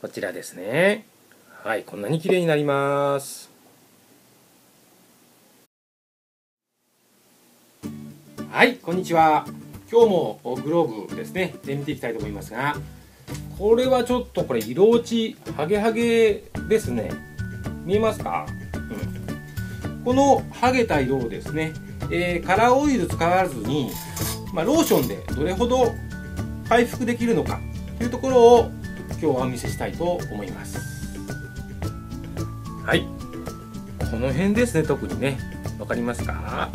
こちらですね。はいこんなに綺麗になります。はいこんにちは。今日もグローブですね。で見ていきたいと思いますがこれはちょっとこれ色落ちハゲハゲですね。見えますか、うん、このハゲた色をですね、えー、カラーオイル使わずに、まあ、ローションでどれほど回復できるのかというところを今日はお見せしたいと思います。はい。この辺ですね特にね。分かりますか？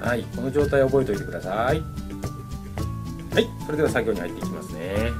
はい。この状態を覚えておいてください。はい。それでは作業に入っていきますね。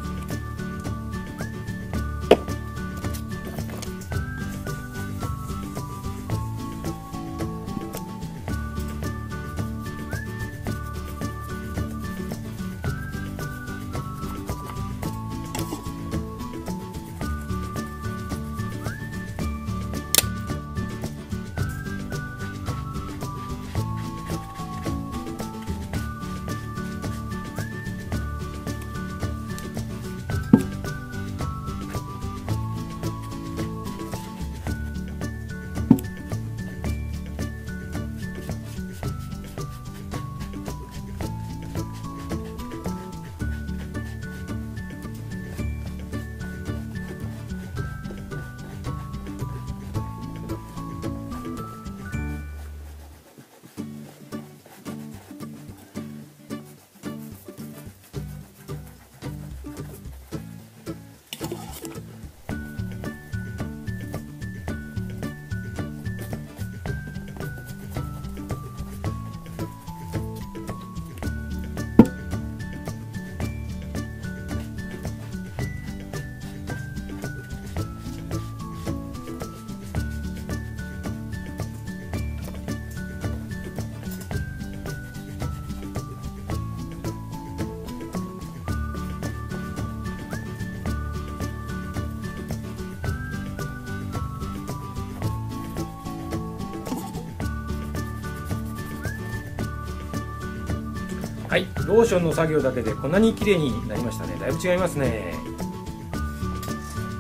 はい。ローションの作業だけでこんなに綺麗になりましたね。だいぶ違いますね。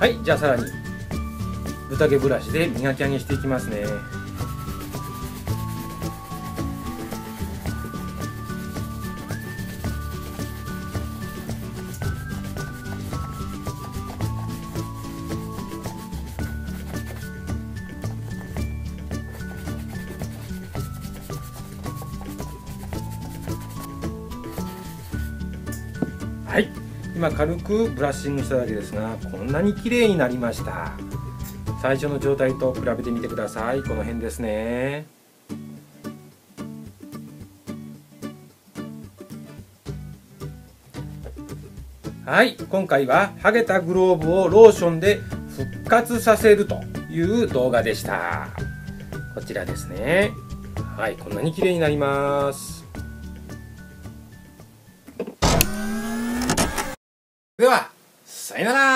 はい。じゃあさらに豚毛ブラシで磨き上げしていきますね。今軽くブラッシングしただけですがこんなに綺麗になりました。最初の状態と比べてみてください。この辺ですね。はい。今回はハゲたグローブをローションで復活させるという動画でした。こちらですね。はい。こんなに綺麗になります。では、さよなら。